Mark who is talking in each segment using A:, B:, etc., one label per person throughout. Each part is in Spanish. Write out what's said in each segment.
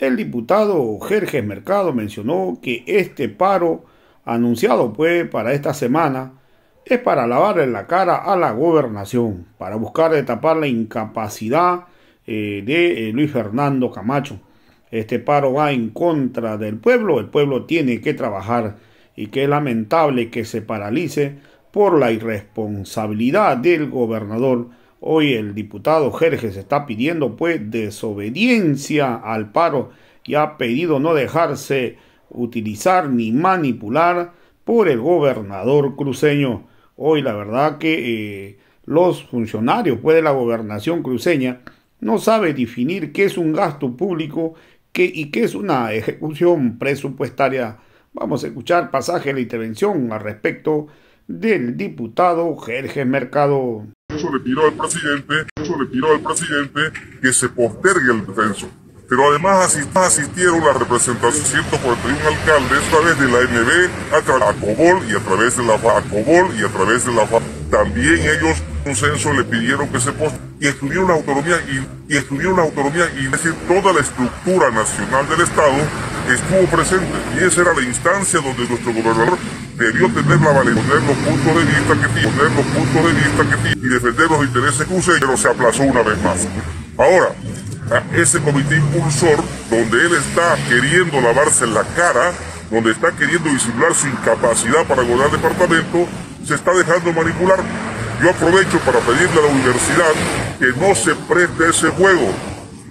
A: El diputado Jerjes Mercado mencionó que este paro anunciado pues para esta semana es para lavarle la cara a la gobernación, para buscar de tapar la incapacidad eh, de eh, Luis Fernando Camacho. Este paro va en contra del pueblo, el pueblo tiene que trabajar y que es lamentable que se paralice por la irresponsabilidad del gobernador. Hoy el diputado Jerjes está pidiendo pues desobediencia al paro y ha pedido no dejarse utilizar ni manipular por el gobernador cruceño. Hoy la verdad que eh, los funcionarios pues, de la gobernación cruceña no sabe definir qué es un gasto público y qué es una ejecución presupuestaria. Vamos a escuchar pasaje de la intervención al respecto del diputado Jerjes Mercado.
B: Eso le pidió al presidente, le pidió al presidente que se postergue el descenso. Pero además asistieron la representación 141 alcaldes a través de la NB, a través de COBOL y a través de la COBOL y a través de la También ellos un censo le pidieron que se post y estudió la autonomía y, y estudió la autonomía y es decir toda la estructura nacional del Estado estuvo presente y esa era la instancia donde nuestro gobernador debió tener la valentía, poner los puntos de vista que tiene, poner los puntos de vista que tiene y defender los intereses cruceños, pero se aplazó una vez más. Ahora, ese comité impulsor, donde él está queriendo lavarse la cara, donde está queriendo disimular su incapacidad para gobernar departamento, se está dejando manipular. Yo aprovecho para pedirle a la universidad que no se preste ese juego.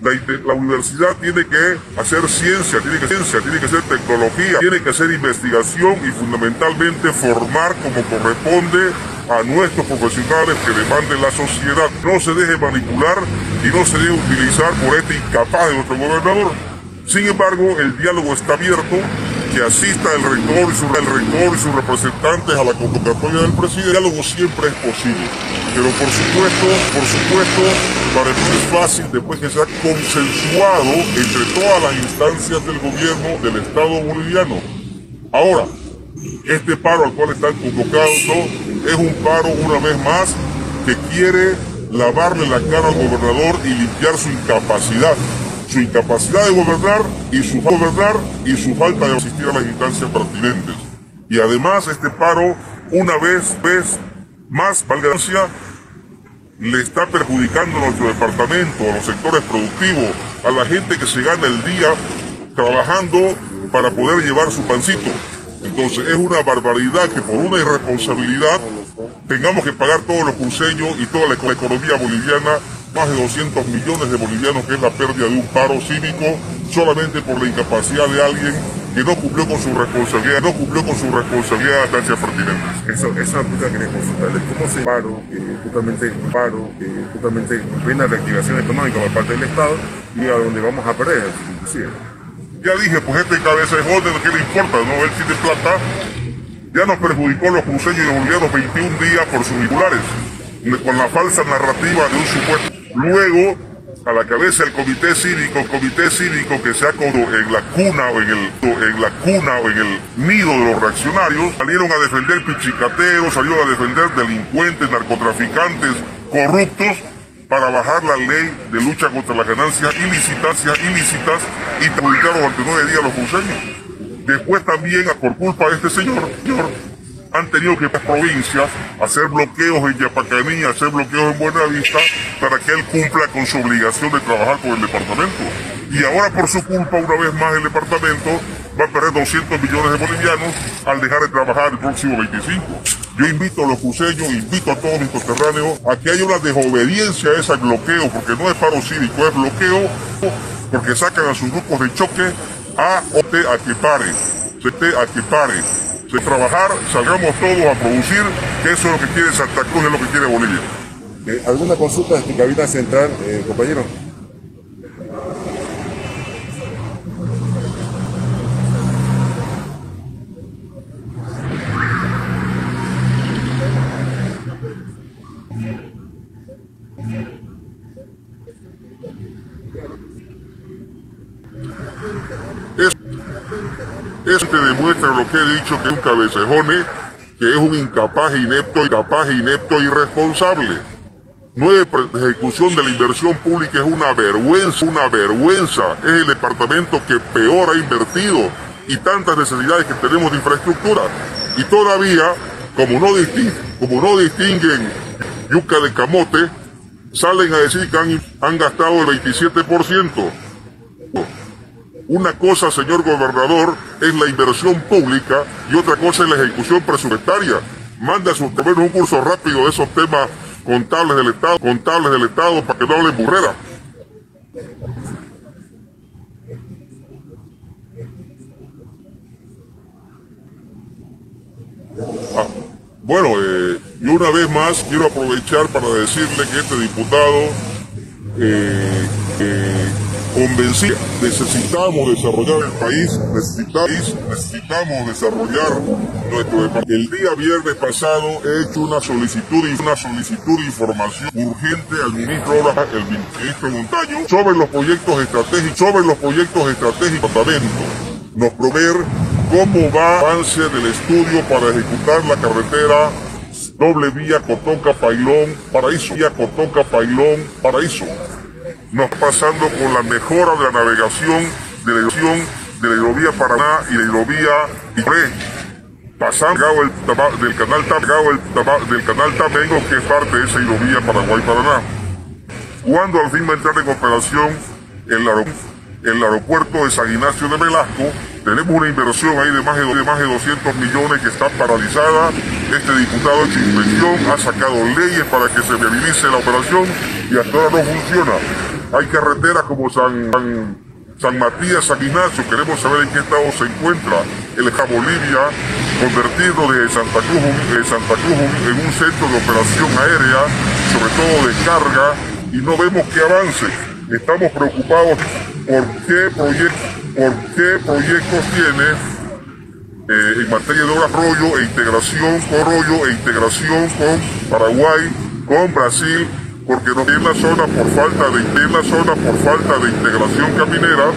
B: La, universidad tiene que hacer ciencia, tiene que ciencia, tiene que hacer tecnología, tiene que hacer investigación y fundamentalmente formar como corresponde a nuestros profesionales que demanden la sociedad. No se deje manipular y no se debe utilizar por este incapaz de nuestro gobernador. Sin embargo, el diálogo está abierto, que asista el rector y, el rector y sus representantes a la convocatoria del presidente. El diálogo siempre es posible, pero por supuesto, por supuesto, para mí es fácil después que se ha consensuado entre todas las instancias del gobierno del Estado boliviano. Ahora, este paro al cual están convocados es un paro una vez más que quiere lavarle la cara al gobernador y limpiar su incapacidad su incapacidad de gobernar y su gobernar y su falta de asistir a las instancias pertinentes. Y además este paro, una vez, vez más, valga le está perjudicando a nuestro departamento, a los sectores productivos, a la gente que se gana el día trabajando para poder llevar su pancito. Entonces es una barbaridad que por una irresponsabilidad tengamos que pagar todos los cruceños y toda la economía boliviana más de 200 millones de bolivianos, que es la pérdida de un paro cívico, solamente por la incapacidad de alguien que no cumplió con su responsabilidad, no cumplió con su responsabilidad de instancias pertinentes.
C: Eso, esa pregunta quería consultarle, ¿cómo se paro, eh, justamente paro, eh, justamente la reactivación económica por parte del Estado y a donde vamos a perder, inclusive?
B: Ya dije, pues este cabeza de joder, ¿qué le importa? No, él tiene plata, ya nos perjudicó los cruceños y bolivianos 21 días por sus titulares, con la falsa narrativa de un supuesto Luego, a la cabeza del comité cívico, comité cívico que se ha en la cuna o en el, en la cuna o en el nido de los reaccionarios, salieron a defender pichicateros, salieron a defender delincuentes, narcotraficantes, corruptos, para bajar la ley de lucha contra las ganancias ilícitas, ilícitas y publicaron durante nueve días los cruceños. Después también, por culpa de este señor, señor han tenido que las provincias hacer bloqueos en Yapacaní, hacer bloqueos en Buenavista para que él cumpla con su obligación de trabajar con el departamento. Y ahora por su culpa, una vez más, el departamento va a perder 200 millones de bolivianos al dejar de trabajar el próximo 25. Yo invito a los cruceños, invito a todos mis conterráneos a que haya una desobediencia a ese bloqueo, porque no es paro cívico, es bloqueo, porque sacan a sus grupos de choque a, a que pare, a que pare de trabajar, salgamos todos a producir, que eso es lo que quiere Santa Cruz, es lo que quiere Bolivia.
C: Eh, ¿Alguna consulta de tu cabina central, eh, compañero?
B: Eso te demuestra lo que he dicho, que es un cabecejone, que es un incapaz, inepto, incapaz, inepto, irresponsable. Nueve ejecución de la inversión pública es una vergüenza, una vergüenza. Es el departamento que peor ha invertido y tantas necesidades que tenemos de infraestructura. Y todavía, como no, distinguen, yuca de camote, salen a decir que han, han gastado el 27%. Una cosa, señor gobernador, es la inversión pública y otra cosa es la ejecución presupuestaria. Manda a sus un curso rápido de esos temas contables del Estado, contables del Estado para que no hablen burrera. Ah, bueno, eh, y una vez más quiero aprovechar para decirle que este diputado eh, convencía, necesitamos desarrollar el país, necesitamos, necesitamos desarrollar nuestro país. El día viernes pasado he hecho una solicitud una solicitud de información urgente al ministro el ministro Montaño sobre los proyectos estratégicos, sobre los proyectos estratégicos Nos proveer cómo va el avance del estudio para ejecutar la carretera doble vía Cotoca Pailón Paraíso, vía Cotoca Pailón Paraíso nos pasando con la mejora de la navegación de la de la hidrovía Paraná y la hidrovía Ipré, pasando el, del canal el, canal Tamengo, que es parte de esa hidrovía Paraguay-Paraná. Cuando al fin va a entrar en operación el, el aeropuerto de San Ignacio de Velasco, tenemos una inversión ahí de más de, de más de 200 millones que está paralizada. Este diputado hecho inspección, ha sacado leyes para que se realice la operación y hasta ahora no funciona. Hay carreteras como San, San, Matías, San Ignacio, queremos saber en qué estado se encuentra el EJA Bolivia, convertido de Santa Cruz, de Santa Cruz en un centro de operación aérea, sobre todo de carga, y no vemos que avance. Estamos preocupados por qué, por qué proyectos tiene eh, en materia de obras e integración con rollo e integración con Paraguay, con Brasil, porque no en la zona por falta de en la zona por falta de integración caminera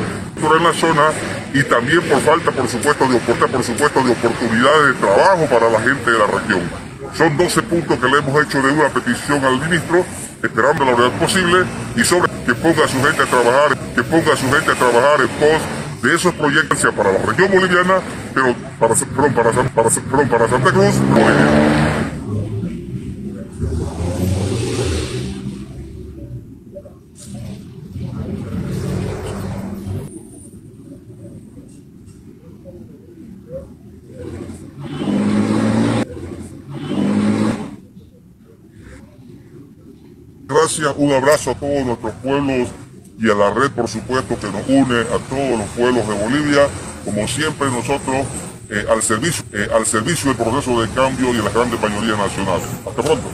B: en la zona y también por falta por supuesto de por supuesto de oportunidades de trabajo para la gente de la región. Son 12 puntos que le hemos hecho de una petición al ministro, esperando la verdad posible y sobre que ponga a su gente a trabajar, que ponga a su gente a trabajar en pos de esos proyectos para la región boliviana, pero para, para, para, para Santa Cruz, Bolivia. Gracias, un abrazo a todos nuestros pueblos y a la red, por supuesto, que nos une a todos los pueblos de Bolivia. Como siempre, nosotros eh, al, servicio, eh, al servicio del proceso de cambio y de la gran mayoría nacional. Hasta pronto.